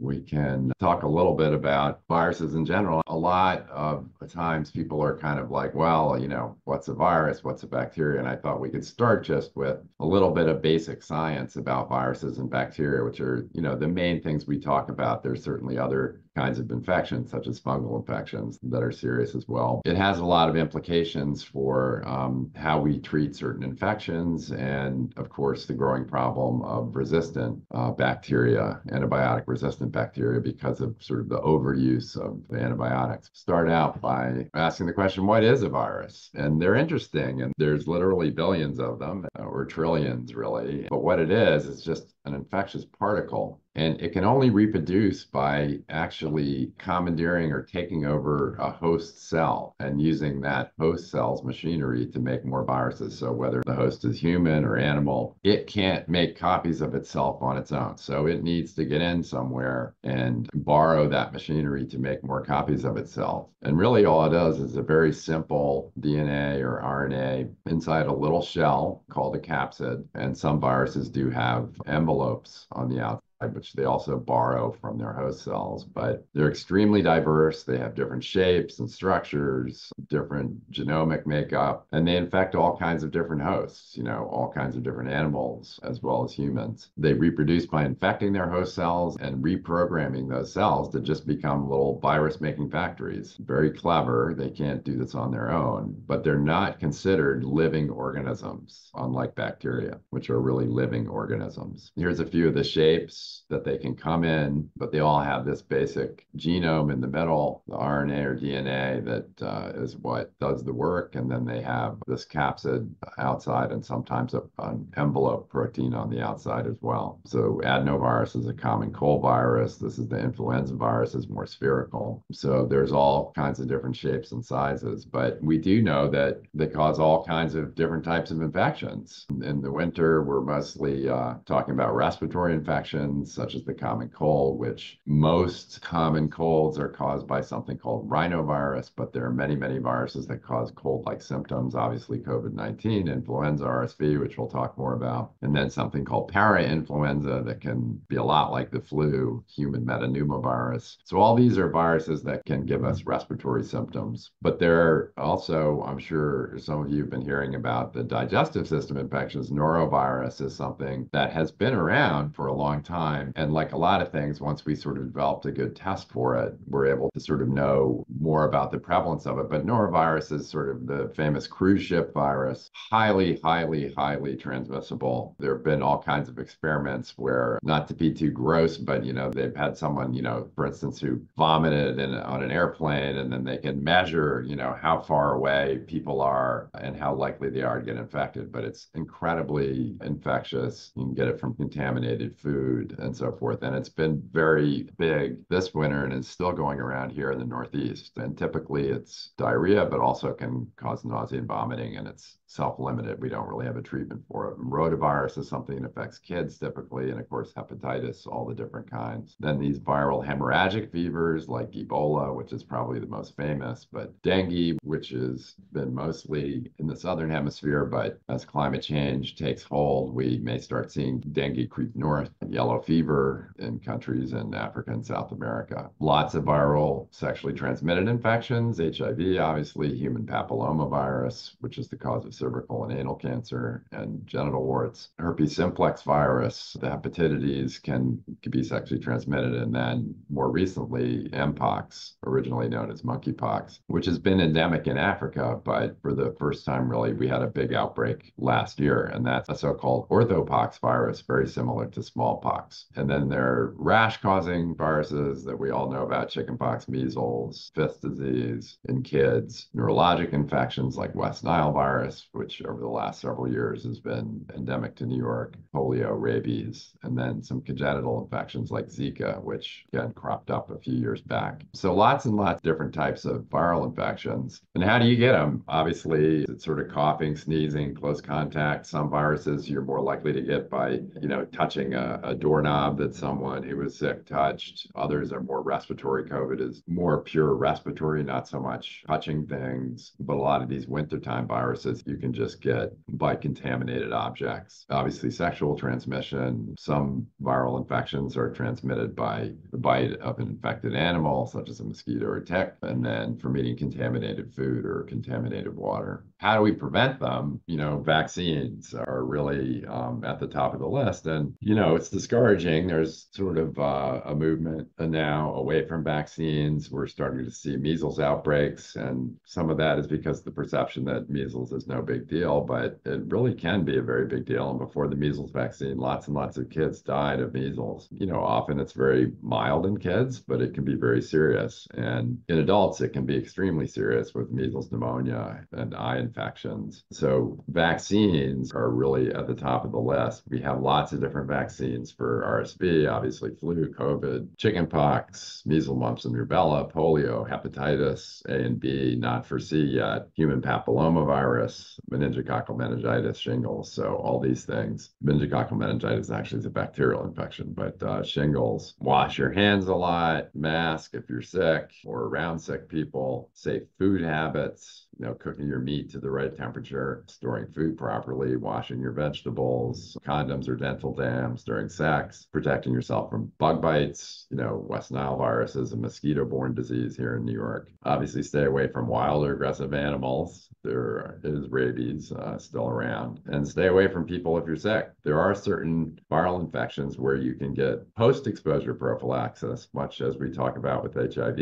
we can talk a little bit about viruses in general. A lot of times people are kind of like, well, you know, what's a virus? What's a bacteria? And I thought we could start just with a little bit of basic science about viruses and bacteria, which are, you know, the main things we talk about. There's certainly other kinds of infections, such as fungal infections, that are serious as well. It has a lot of implications for um, how we treat certain infections, and of course, the growing problem of resistant uh, bacteria, antibiotic resistant bacteria, because of sort of the overuse of antibiotics. Start out by asking the question what is a virus? And they're interesting, and there's literally billions of them, or trillions really. But what it is, is just an infectious particle and it can only reproduce by actually commandeering or taking over a host cell and using that host cell's machinery to make more viruses. So whether the host is human or animal, it can't make copies of itself on its own. So it needs to get in somewhere and borrow that machinery to make more copies of itself. And really all it does is a very simple DNA or RNA inside a little shell called a capsid. And some viruses do have envelopes on the outside which they also borrow from their host cells. But they're extremely diverse. They have different shapes and structures, different genomic makeup, and they infect all kinds of different hosts, you know, all kinds of different animals as well as humans. They reproduce by infecting their host cells and reprogramming those cells to just become little virus making factories. Very clever. They can't do this on their own, but they're not considered living organisms, unlike bacteria, which are really living organisms. Here's a few of the shapes that they can come in, but they all have this basic genome in the middle, the RNA or DNA that uh, is what does the work. And then they have this capsid outside and sometimes a, an envelope protein on the outside as well. So adenovirus is a common cold virus. This is the influenza virus is more spherical. So there's all kinds of different shapes and sizes, but we do know that they cause all kinds of different types of infections. In the winter, we're mostly uh, talking about respiratory infections such as the common cold, which most common colds are caused by something called rhinovirus, but there are many, many viruses that cause cold like symptoms. Obviously, COVID 19, influenza, RSV, which we'll talk more about, and then something called parainfluenza that can be a lot like the flu, human metapneumovirus. So, all these are viruses that can give us respiratory symptoms. But there are also, I'm sure some of you have been hearing about the digestive system infections. Norovirus is something that has been around for a long time time. And like a lot of things, once we sort of developed a good test for it, we're able to sort of know more about the prevalence of it. But norovirus is sort of the famous cruise ship virus, highly, highly, highly transmissible. There have been all kinds of experiments where, not to be too gross, but you know, they've had someone, you know, for instance, who vomited in, on an airplane, and then they can measure, you know, how far away people are and how likely they are to get infected. But it's incredibly infectious. You can get it from contaminated food and so forth. And it's been very big this winter and is still going around here in the Northeast. And typically it's diarrhea, but also can cause nausea and vomiting. And it's self-limited. We don't really have a treatment for it. Rotavirus is something that affects kids typically, and of course hepatitis, all the different kinds. Then these viral hemorrhagic fevers like Ebola, which is probably the most famous, but dengue, which has been mostly in the southern hemisphere, but as climate change takes hold, we may start seeing dengue creep north. Yellow fever in countries in Africa and South America. Lots of viral sexually transmitted infections, HIV, obviously, human papillomavirus, which is the cause of cervical and anal cancer and genital warts. Herpes simplex virus, the hepatitis can, can be sexually transmitted. And then more recently, Mpox, originally known as monkeypox, which has been endemic in Africa. But for the first time, really, we had a big outbreak last year. And that's a so called orthopox virus, very similar to smallpox. And then there are rash causing viruses that we all know about chickenpox, measles, fifth disease in kids, neurologic infections like West Nile virus, which over the last several years has been endemic to New York, polio, rabies, and then some congenital infections like Zika, which again cropped up a few years back. So lots and lots of different types of viral infections. And how do you get them? Obviously, it's sort of coughing, sneezing, close contact. Some viruses you're more likely to get by, you know, touching a, a door doorknob that someone who was sick touched. Others are more respiratory. COVID is more pure respiratory, not so much touching things. But a lot of these wintertime viruses you can just get by contaminated objects. Obviously, sexual transmission. Some viral infections are transmitted by the bite of an infected animal, such as a mosquito or a tick, and then from eating contaminated food or contaminated water. How do we prevent them? You know, vaccines are really um, at the top of the list. And, you know, it's discouraging. There's sort of uh, a movement now away from vaccines. We're starting to see measles outbreaks. And some of that is because the perception that measles is no big deal, but it really can be a very big deal. And before the measles vaccine, lots and lots of kids died of measles. You know, often it's very mild in kids, but it can be very serious. And in adults, it can be extremely serious with measles, pneumonia, and eye infections. So vaccines are really at the top of the list. We have lots of different vaccines for RSV, obviously flu, COVID, chickenpox, measles, mumps, and rubella, polio, hepatitis A and B, not for C yet, human papillomavirus, meningococcal meningitis, shingles. So all these things. Meningococcal meningitis actually is a bacterial infection, but uh, shingles. Wash your hands a lot, mask if you're sick or around sick people, safe food habits, you know, cooking your meat to the right temperature, storing food properly, washing your vegetables, condoms or dental dams during sex, protecting yourself from bug bites, you know, West Nile virus is a mosquito-borne disease here in New York. Obviously, stay away from wild or aggressive animals. There is rabies uh, still around. And stay away from people if you're sick. There are certain viral infections where you can get post-exposure prophylaxis, much as we talk about with HIV.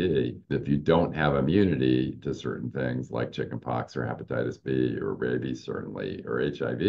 If you don't have immunity to certain things like chickenpox or hepatitis B or rabies, certainly, or HIV,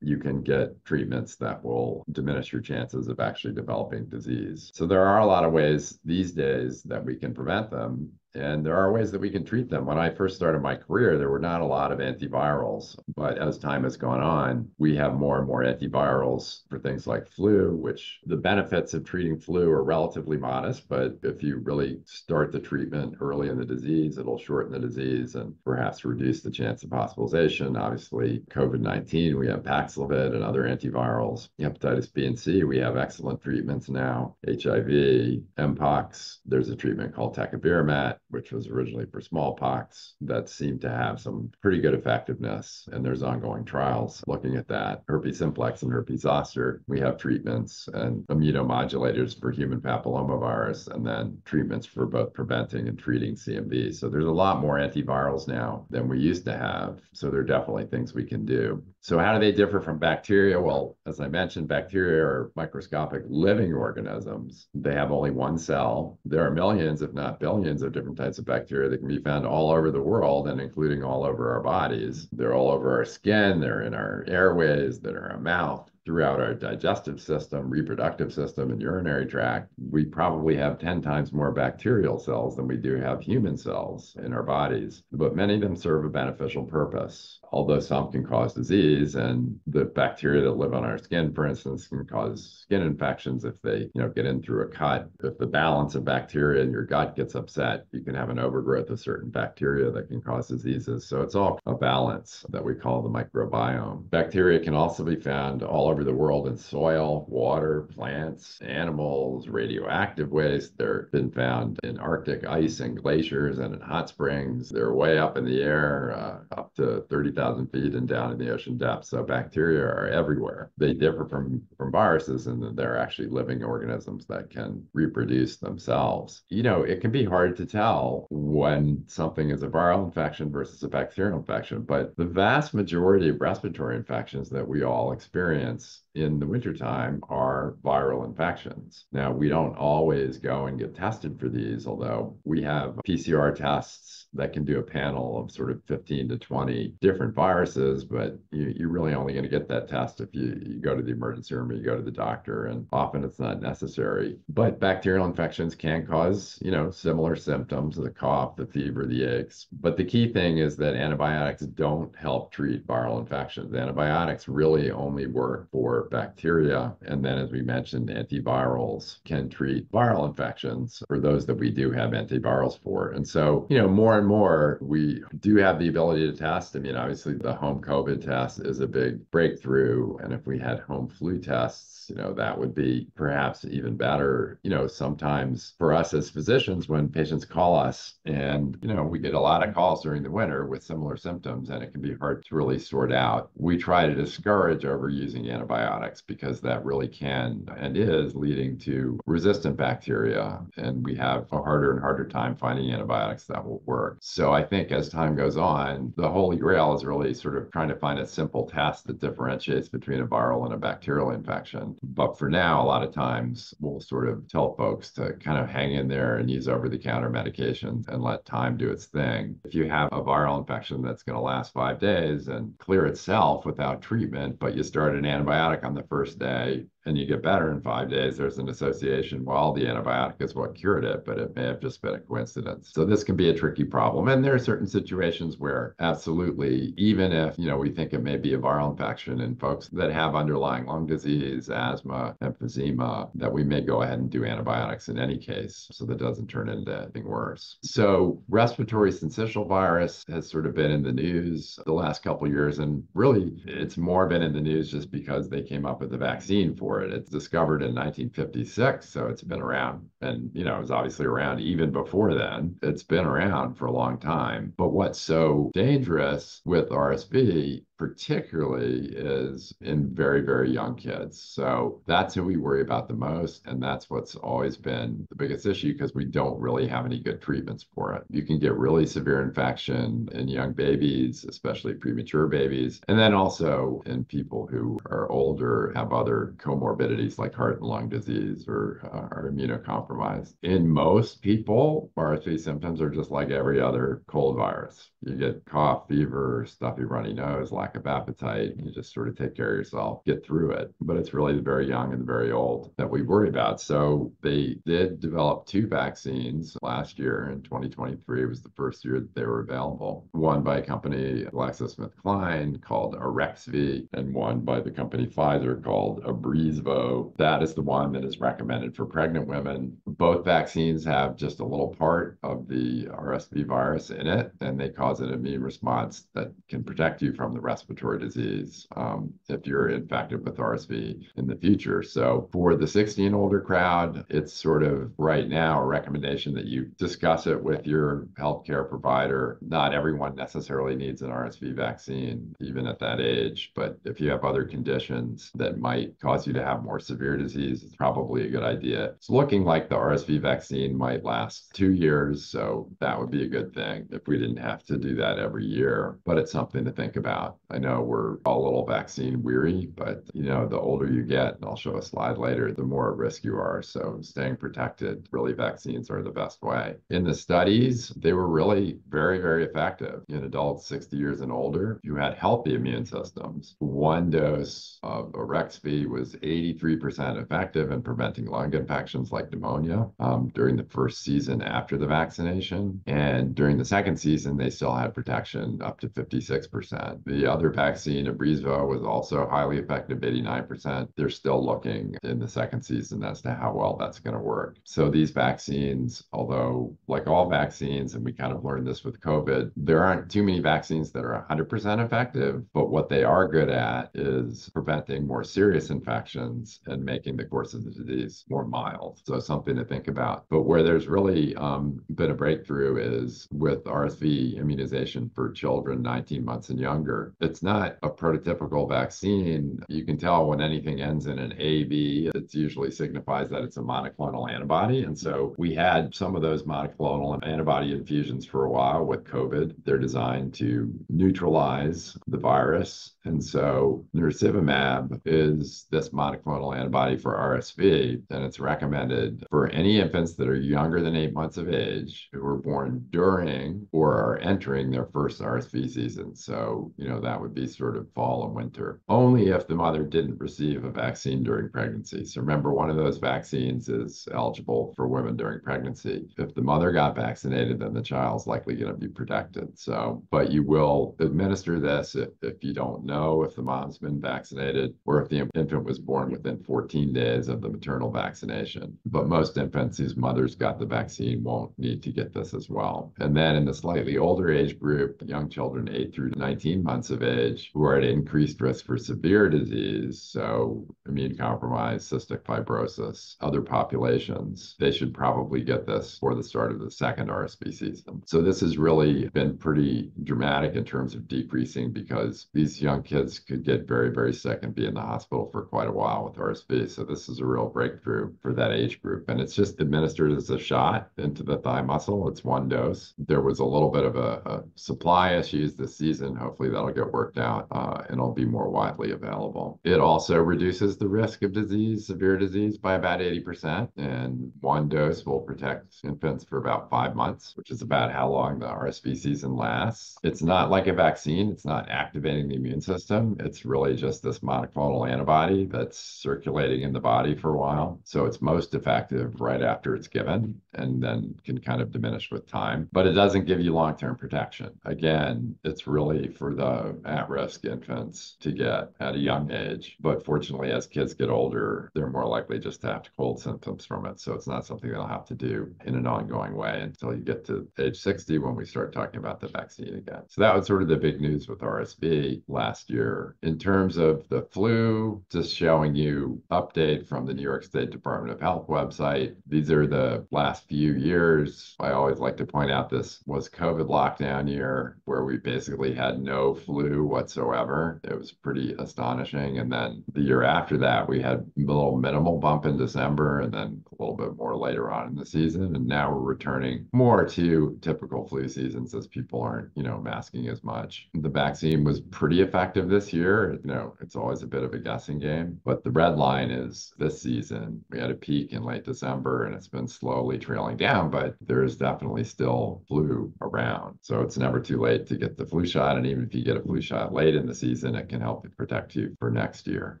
you can get treatments that will diminish your chances of actually developing disease. So there are a lot of ways these days that we can prevent them and there are ways that we can treat them. When I first started my career, there were not a lot of antivirals, but as time has gone on, we have more and more antivirals for things like flu, which the benefits of treating flu are relatively modest. But if you really start the treatment early in the disease, it'll shorten the disease and perhaps reduce the chance of hospitalization. Obviously, COVID 19, we have Paxlovid and other antivirals. Hepatitis B and C, we have excellent treatments now. HIV, Mpox, there's a treatment called tecovirimat which was originally for smallpox, that seemed to have some pretty good effectiveness. And there's ongoing trials looking at that. Herpes simplex and herpes zoster, we have treatments and immunomodulators for human papillomavirus, and then treatments for both preventing and treating CMV. So there's a lot more antivirals now than we used to have. So there are definitely things we can do. So how do they differ from bacteria? Well, as I mentioned, bacteria are microscopic living organisms. They have only one cell. There are millions, if not billions, of different types of bacteria that can be found all over the world and including all over our bodies. They're all over our skin, they're in our airways, they're in our mouth, throughout our digestive system, reproductive system, and urinary tract, we probably have 10 times more bacterial cells than we do have human cells in our bodies. But many of them serve a beneficial purpose, although some can cause disease. And the bacteria that live on our skin, for instance, can cause skin infections if they, you know, get in through a cut. If the balance of bacteria in your gut gets upset, you can have an overgrowth of certain bacteria that can cause diseases. So it's all a balance that we call the microbiome. Bacteria can also be found all over the world in soil, water, plants, animals, radioactive waste. They've been found in Arctic ice and glaciers and in hot springs. They're way up in the air, uh, up to 30,000 feet and down in the ocean depths. So bacteria are everywhere. They differ from, from viruses in that they're actually living organisms that can reproduce themselves. You know, it can be hard to tell when something is a viral infection versus a bacterial infection, but the vast majority of respiratory infections that we all experience sense in the wintertime are viral infections. Now, we don't always go and get tested for these, although we have PCR tests that can do a panel of sort of 15 to 20 different viruses, but you, you're really only going to get that test if you, you go to the emergency room or you go to the doctor, and often it's not necessary. But bacterial infections can cause, you know, similar symptoms, the cough, the fever, the aches. But the key thing is that antibiotics don't help treat viral infections. Antibiotics really only work for bacteria. And then, as we mentioned, antivirals can treat viral infections for those that we do have antivirals for. And so, you know, more and more we do have the ability to test. I mean, obviously, the home COVID test is a big breakthrough. And if we had home flu tests, you know, that would be perhaps even better. You know, sometimes for us as physicians, when patients call us and, you know, we get a lot of mm-hmm. calls during the winter with similar symptoms and it can be hard to really sort out, we try to discourage overusing antibiotics because that really can and is leading to resistant bacteria. And we have a harder and harder time finding antibiotics that will work. So I think as time goes on, the holy grail is really sort of trying to find a simple test that differentiates between a viral and a bacterial infection. But for now, a lot of times we'll sort of tell folks to kind of hang in there and use over the counter medications and let time do its thing. If you have a viral infection that's going to last five days and clear itself without treatment, but you start an antibiotic on the first day, and you get better in five days, there's an association. Well, the antibiotic is what cured it, but it may have just been a coincidence. So this can be a tricky problem. And there are certain situations where absolutely, even if, you know, we think it may be a viral infection in folks that have underlying lung disease, asthma, emphysema, that we may go ahead and do antibiotics in any case. So that doesn't turn into anything worse. So respiratory syncytial virus has sort of been in the news the last couple years. And really, it's more been in the news just because they came up with a vaccine for for it. It's discovered in 1956, so it's been around. And, you know, it was obviously around even before then. It's been around for a long time. But what's so dangerous with RSV particularly is in very, very young kids. So that's who we worry about the most. And that's what's always been the biggest issue because we don't really have any good treatments for it. You can get really severe infection in young babies, especially premature babies. And then also in people who are older, have other comorbidities like heart and lung disease or uh, are immunocompromised. In most people, RSV symptoms are just like every other cold virus. You get cough, fever, stuffy runny nose, lack of appetite. You just sort of take care of yourself, get through it. But it's really the very young and the very old that we worry about. So they did develop two vaccines last year in 2023 was the first year that they were available. One by a company, GlaxoSmithKline, called Arexvy, and one by the company Pfizer called Abrysvo. That is the one that is recommended for pregnant women. Both vaccines have just a little part of the RSV virus in it, and they cause an immune response that can protect you from the rest respiratory disease um, if you're infected with RSV in the future. So for the 60 and older crowd, it's sort of right now a recommendation that you discuss it with your healthcare provider. Not everyone necessarily needs an RSV vaccine, even at that age. But if you have other conditions that might cause you to have more severe disease, it's probably a good idea. It's looking like the RSV vaccine might last two years. So that would be a good thing if we didn't have to do that every year. But it's something to think about. I know we're all a little vaccine weary, but you know, the older you get, and I'll show a slide later, the more at risk you are. So staying protected, really vaccines are the best way. In the studies, they were really very, very effective in adults 60 years and older who had healthy immune systems. One dose of Arexvy was 83% effective in preventing lung infections like pneumonia um, during the first season after the vaccination. And during the second season, they still had protection up to 56%. The other vaccine, Abrysvo, was also highly effective, 89%. They're still looking in the second season as to how well that's going to work. So these vaccines, although like all vaccines, and we kind of learned this with COVID, there aren't too many vaccines that are 100% effective, but what they are good at is preventing more serious infections and making the course of the disease more mild. So something to think about. But where there's really um, been a breakthrough is with RSV immunization for children 19 months and younger not a prototypical vaccine. You can tell when anything ends in an AB, it usually signifies that it's a monoclonal antibody. And so we had some of those monoclonal antibody infusions for a while with COVID. They're designed to neutralize the virus. And so nirsevimab is this monoclonal antibody for RSV, and it's recommended for any infants that are younger than eight months of age who were born during or are entering their first RSV season. So, you know, that would be sort of fall and winter. Only if the mother didn't receive a vaccine during pregnancy. So remember, one of those vaccines is eligible for women during pregnancy. If the mother got vaccinated, then the child's likely going to be protected. So, but you will administer this if, if you don't know if the mom's been vaccinated or if the infant was born within 14 days of the maternal vaccination. But most infants whose mothers got the vaccine won't need to get this as well. And then in the slightly older age group, young children 8 through 19 months of age who are at increased risk for severe disease, so immune compromised, cystic fibrosis, other populations, they should probably get this for the start of the second RSV season. So this has really been pretty dramatic in terms of decreasing because these young kids could get very, very sick and be in the hospital for quite a while with RSV. So this is a real breakthrough for that age group. And it's just administered as a shot into the thigh muscle. It's one dose. There was a little bit of a, a supply issues this season. Hopefully that'll get worked out uh, and it'll be more widely available. It also reduces the risk of disease, severe disease, by about 80%. And one dose will protect infants for about five months, which is about how long the RSV season lasts. It's not like a vaccine, it's not activating the immune system. It's really just this monoclonal antibody that's circulating in the body for a while. So it's most effective right after it's given and then can kind of diminish with time. But it doesn't give you long term protection. Again, it's really for the at risk infants to get at a young age. But fortunately, as kids get older, they're more likely just to have cold symptoms from it. So it's not something they'll have to do in an ongoing way until you get to age 60 when we start talking about the vaccine again. So that was sort of the big news with RSV last year. In terms of the flu, just showing you update from the New York State Department of Health website. These are the last few years. I always like to point out this was COVID lockdown year where we basically had no flu whatsoever. It was pretty astonishing. And then the year after that, we had a little minimal bump in December and then a little bit more later on in the season. And now we're returning more to typical flu seasons as people aren't, you know, masking as much. The vaccine was pretty effective this year. You know, it's always a bit of a guessing game, but the red line is this season. We had a peak in late December and it's been slowly trailing down, but there is definitely still flu around. So it's never too late to get the flu shot. And even if you get a flu shot late in the season, it can help protect you for next year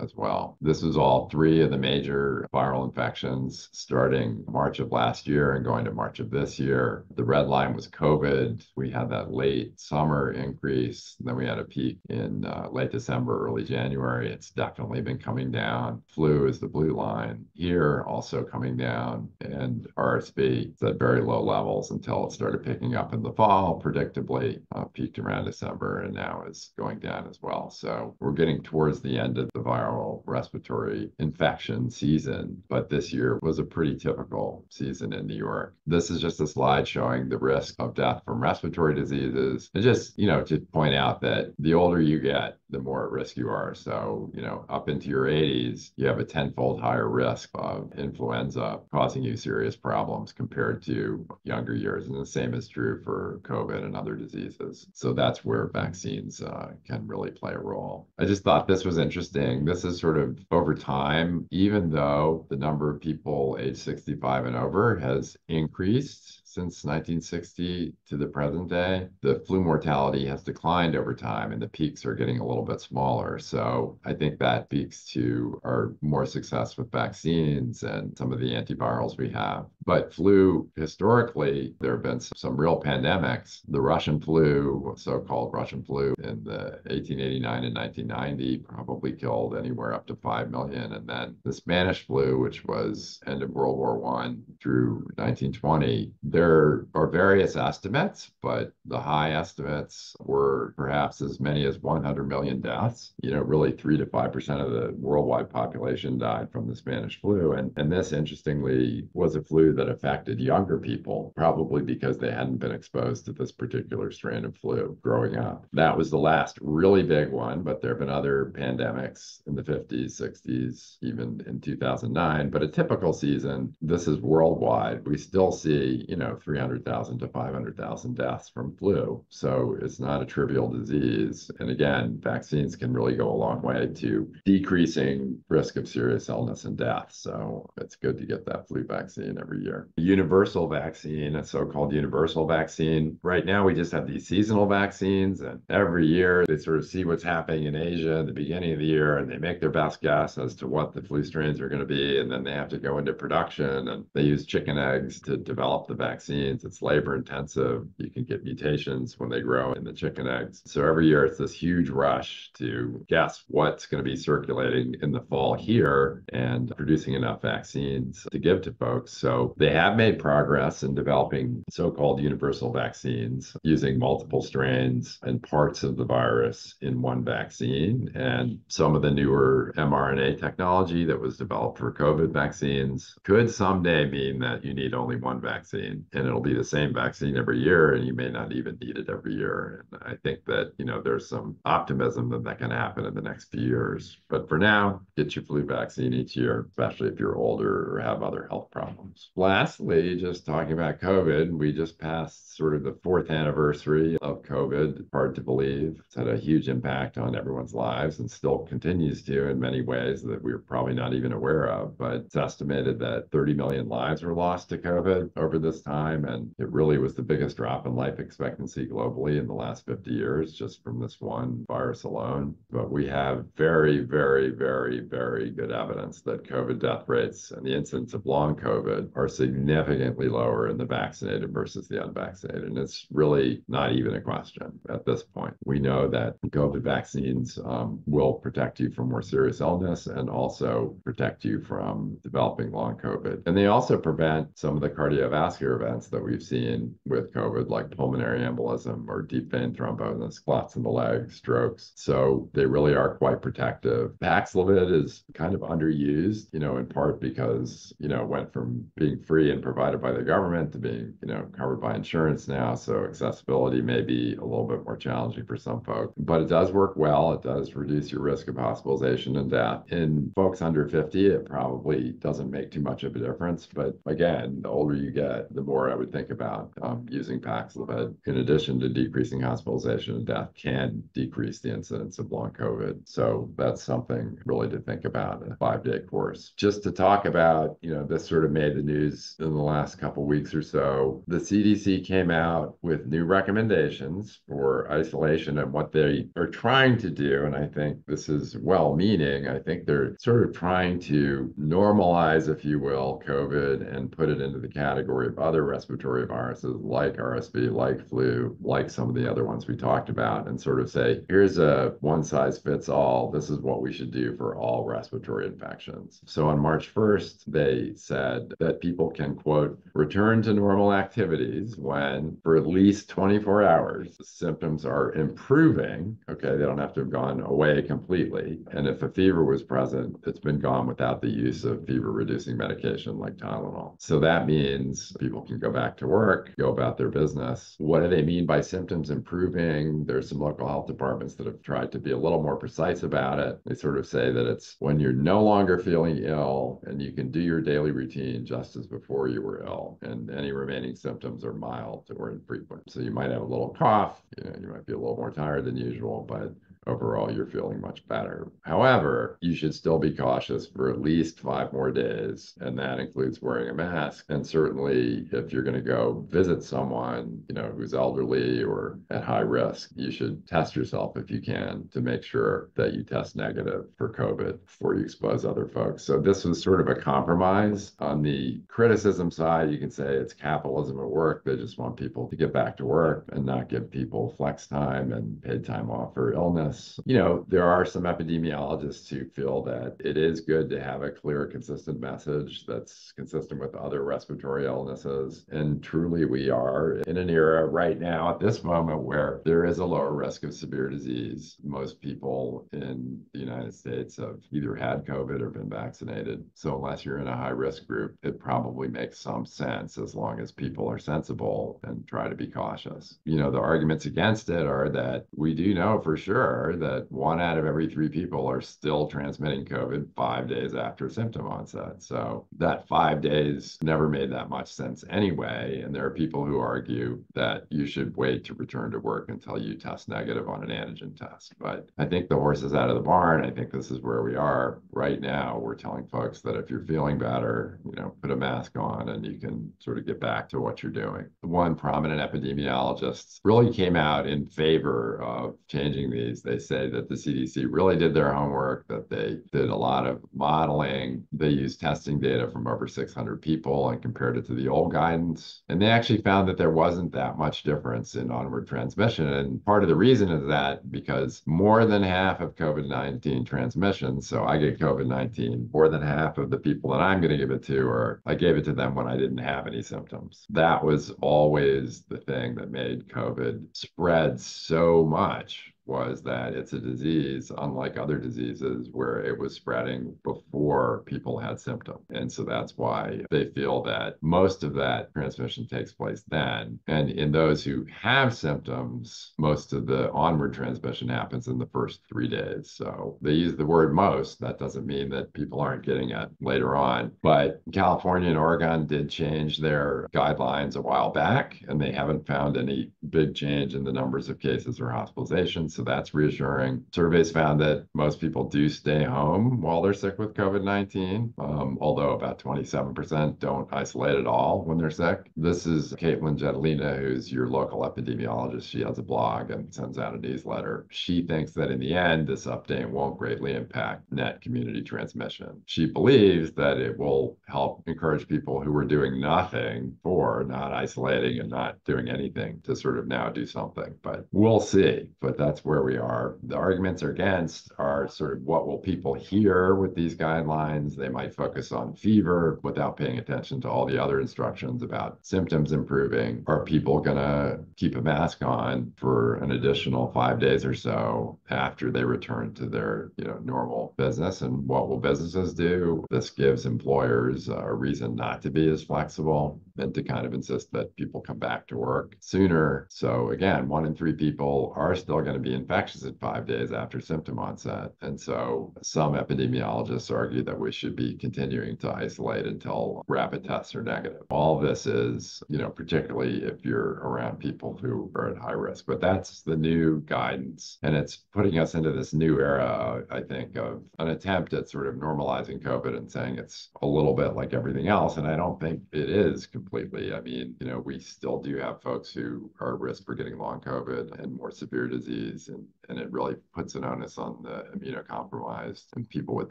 as well. This was all three of the major viral infections starting March of last year and going to March of this year. The red line was COVID. We had that late summer increase. Then we had a peak in uh, uh, late December, early January. It's definitely been coming down. Flu is the blue line here, also coming down. And RSV is at very low levels until it started picking up in the fall, predictably uh, peaked around December and now is going down as well. So we're getting towards the end of the viral respiratory infection season, but this year was a pretty typical season in New York. This is just a slide showing the risk of death from respiratory diseases. And just, you know, to point out that the older you get, the more at risk you are. So, you know, up into your 80s, you have a tenfold higher risk of influenza causing you serious problems compared to younger years. And the same is true for COVID and other diseases. So that's where vaccines uh, can really play a role. I just thought this was interesting. This is sort of over time, even though the number of people age 65 and over has increased since 1960 to the present day, the flu mortality has declined over time and the peaks are getting a little bit smaller. So I think that speaks to our more success with vaccines and some of the antivirals we have. But flu, historically, there have been some real pandemics. The Russian flu, so called Russian flu in the 1889 and 1990, probably killed anywhere up to 5 million. And then the Spanish flu, which was end of World War One through 1920, there are various estimates, but the high estimates were perhaps as many as 100 million deaths. You know, really three to five percent of the worldwide population died from the Spanish flu. And, and this, interestingly, was a flu that affected younger people, probably because they hadn't been exposed to this particular strain of flu growing up. That was the last really big one, but there have been other pandemics in the 50s, 60s, even in 2009. But a typical season, this is worldwide. We still see, you know, 300,000 to 500,000 deaths from flu. So it's not a trivial disease. And again, vaccines can really go a long way to decreasing risk of serious illness and death. So it's good to get that flu vaccine every year. Year. Universal vaccine, a so-called universal vaccine. Right now, we just have these seasonal vaccines, and every year they sort of see what's happening in Asia at the beginning of the year, and they make their best guess as to what the flu strains are going to be, and then they have to go into production, and they use chicken eggs to develop the vaccines. It's labor intensive. You can get mutations when they grow in the chicken eggs. So every year it's this huge rush to guess what's going to be circulating in the fall here and producing enough vaccines to give to folks. So they have made progress in developing so-called universal vaccines using multiple strains and parts of the virus in one vaccine. And some of the newer mRNA technology that was developed for COVID vaccines could someday mean that you need only one vaccine and it'll be the same vaccine every year and you may not even need it every year. And I think that, you know, there's some optimism that that can happen in the next few years. But for now, get your flu vaccine each year, especially if you're older or have other health problems. Lastly, just talking about COVID, we just passed sort of the fourth anniversary of COVID. Hard to believe. It's had a huge impact on everyone's lives and still continues to in many ways that we're probably not even aware of. But it's estimated that 30 million lives were lost to COVID over this time. And it really was the biggest drop in life expectancy globally in the last 50 years, just from this one virus alone. But we have very, very, very, very good evidence that COVID death rates and the incidence of long COVID are significantly lower in the vaccinated versus the unvaccinated. And it's really not even a question at this point. We know that COVID vaccines um, will protect you from more serious illness and also protect you from developing long COVID. And they also prevent some of the cardiovascular events that we've seen with COVID, like pulmonary embolism or deep vein thrombosis, clots in the leg, strokes. So they really are quite protective. Paxlovid is kind of underused, you know, in part because, you know, it went from being free and provided by the government to being, you know, covered by insurance now. So accessibility may be a little bit more challenging for some folks, but it does work well. It does reduce your risk of hospitalization and death. In folks under 50, it probably doesn't make too much of a difference. But again, the older you get, the more I would think about um, using Paxlovid. In addition to decreasing hospitalization and death, can decrease the incidence of long COVID. So that's something really to think about a five-day course. Just to talk about, you know, this sort of made the news in the last couple weeks or so. The CDC came out with new recommendations for isolation and what they are trying to do. And I think this is well-meaning. I think they're sort of trying to normalize, if you will, COVID and put it into the category of other respiratory viruses like RSV, like flu, like some of the other ones we talked about, and sort of say, here's a one size fits all. This is what we should do for all respiratory infections. So on March 1st, they said that people can, quote, return to normal activities when, for at least 24 hours, the symptoms are improving. Okay, they don't have to have gone away completely. And if a fever was present, it's been gone without the use of fever reducing medication like Tylenol. So that means people can go back to work, go about their business. What do they mean by symptoms improving? There's some local health departments that have tried to be a little more precise about it. They sort of say that it's when you're no longer feeling ill and you can do your daily routine just as before you were ill, and any remaining symptoms are mild or infrequent. So you might have a little cough, you know, you might be a little more tired than usual, but overall you're feeling much better. However, you should still be cautious for at least five more days, and that includes wearing a mask. And certainly, if you're going to go visit someone, you know, who's elderly or at high risk, you should test yourself if you can to make sure that you test negative for COVID before you expose other folks. So this was sort of a compromise. On the criticism side, you can say it's capitalism at work. They just want people to get back to work and not give people flex time and paid time off for illness you know, there are some epidemiologists who feel that it is good to have a clear, consistent message that's consistent with other respiratory illnesses. And truly, we are in an era right now at this moment where there is a lower risk of severe disease. Most people in the United States have either had COVID or been vaccinated. So, unless you're in a high risk group, it probably makes some sense as long as people are sensible and try to be cautious. You know, the arguments against it are that we do know for sure there that one out of every three people are still transmitting COVID five days after symptom onset. So that five days never made that much sense anyway. And there are people who argue that you should wait to return to work until you test negative on an antigen test. But I think the horse is out of the barn. I think this is where we are right now. We're telling folks that if you're feeling better, you know, put a mask on and you can sort of get back to what you're doing. One prominent epidemiologist really came out in favor of changing these. They say that the CDC really did their homework, that they did a lot of modeling. They used testing data from over 600 people and compared it to the old guidance. And they actually found that there wasn't that much difference in onward transmission. And part of the reason is that because more than half of COVID 19 transmissions, so I get COVID 19, more than half of the people that I'm going to give it to, or I gave it to them when I didn't have any symptoms. That was always the thing that made COVID spread so much was that it's a disease, unlike other diseases, where it was spreading before people had symptoms. And so that's why they feel that most of that transmission takes place then. And in those who have symptoms, most of the onward transmission happens in the first three days. So they use the word most. That doesn't mean that people aren't getting it later on. But California and Oregon did change their guidelines a while back, and they haven't found any big change in the numbers of cases or hospitalizations so that's reassuring. Surveys found that most people do stay home while they're sick with COVID 19, um, although about 27% don't isolate at all when they're sick. This is Katelyn Jetelina, who's your local epidemiologist. She has a blog and sends out a newsletter. She thinks that in the end, this update won't greatly impact net community transmission. She believes that it will help encourage people who were doing nothing for not isolating and not doing anything to sort of now do something. But we'll see. But that's where we are. The arguments against are sort of what will people hear with these guidelines? They might focus on fever without paying attention to all the other instructions about symptoms improving. Are people going to keep a mask on for an additional five days or so after they return to their you know normal business? And what will businesses do? This gives employers a reason not to be as flexible and to kind of insist that people come back to work sooner. So again, one in three people are still going to be infectious at five days after symptom onset. And so some epidemiologists argue that we should be continuing to isolate until rapid tests are negative. All this is, you know, particularly if you're around people who are at high risk. But that's the new guidance. And it's putting us into this new era, I think, of an attempt at sort of normalizing COVID and saying it's a little bit like everything else. And I don't think it is completely. I mean, you know, we still do have folks who are at risk for getting long COVID and more severe disease and, and it really puts an onus on the immunocompromised and people with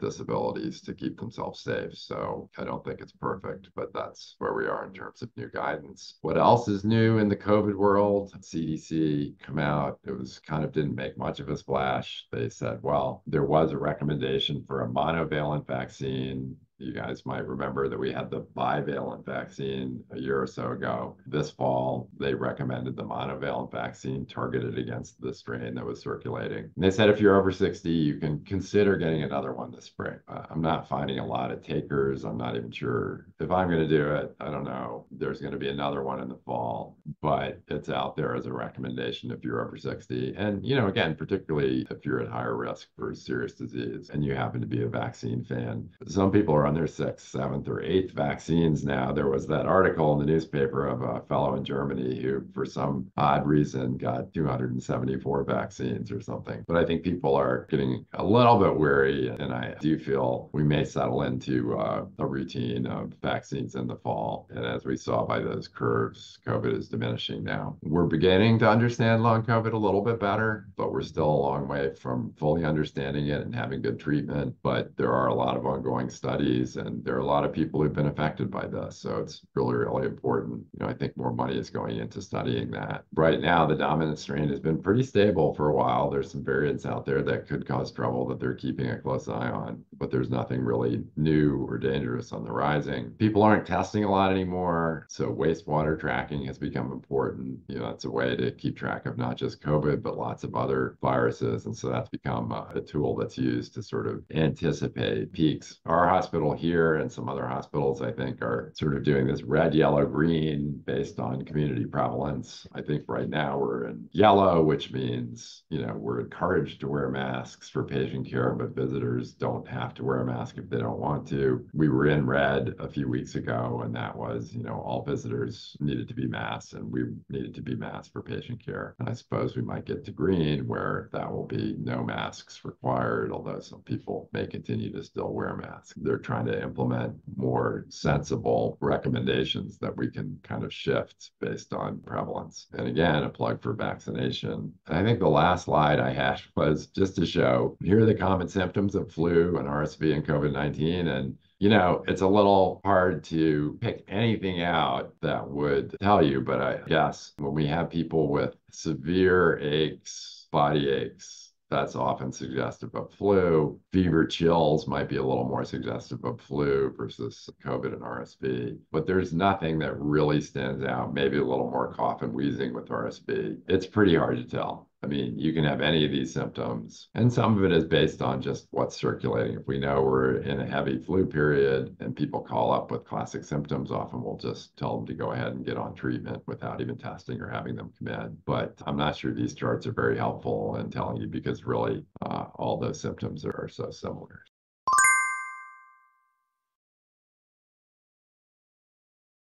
disabilities to keep themselves safe. So I don't think it's perfect, but that's where we are in terms of new guidance. What else is new in the COVID world? CDC come out. It was kind of didn't make much of a splash. They said, well, there was a recommendation for a monovalent vaccine you guys might remember that we had the bivalent vaccine a year or so ago. This fall, they recommended the monovalent vaccine targeted against the strain that was circulating. And they said if you're over 60, you can consider getting another one this spring. Uh, I'm not finding a lot of takers. I'm not even sure if I'm going to do it. I don't know. There's going to be another one in the fall, but it's out there as a recommendation if you're over 60. And, you know, again, particularly if you're at higher risk for serious disease and you happen to be a vaccine fan. Some people are on their sixth, seventh, or eighth vaccines now. There was that article in the newspaper of a fellow in Germany who, for some odd reason, got 274 vaccines or something. But I think people are getting a little bit weary, and I do feel we may settle into uh, a routine of vaccines in the fall. And as we saw by those curves, COVID is diminishing now. We're beginning to understand long COVID a little bit better, but we're still a long way from fully understanding it and having good treatment. But there are a lot of ongoing studies and there are a lot of people who've been affected by this. So it's really, really important. You know, I think more money is going into studying that. Right now, the dominant strain has been pretty stable for a while. There's some variants out there that could cause trouble that they're keeping a close eye on, but there's nothing really new or dangerous on the rising. People aren't testing a lot anymore, so wastewater tracking has become important. You know, it's a way to keep track of not just COVID, but lots of other viruses. And so that's become a, a tool that's used to sort of anticipate peaks. Our hospital here and some other hospitals, I think, are sort of doing this red, yellow, green based on community prevalence. I think right now we're in yellow, which means, you know, we're encouraged to wear masks for patient care, but visitors don't have to wear a mask if they don't want to. We were in red a few weeks ago, and that was, you know, all visitors needed to be masked and we needed to be masked for patient care. And I suppose we might get to green where that will be no masks required, although some people may continue to still wear masks. They're trying to implement more sensible recommendations that we can kind of shift based on prevalence. And again, a plug for vaccination. And I think the last slide I had was just to show here are the common symptoms of flu and RSV and COVID 19. And you know, it's a little hard to pick anything out that would tell you, but I guess when we have people with severe aches, body aches, that's often suggestive of flu. Fever chills might be a little more suggestive of flu versus COVID and RSV. But there's nothing that really stands out. Maybe a little more cough and wheezing with RSV. It's pretty hard to tell. I mean, you can have any of these symptoms, and some of it is based on just what's circulating. If we know we're in a heavy flu period and people call up with classic symptoms, often we'll just tell them to go ahead and get on treatment without even testing or having them come in. But I'm not sure these charts are very helpful in telling you because really uh, all those symptoms are so similar.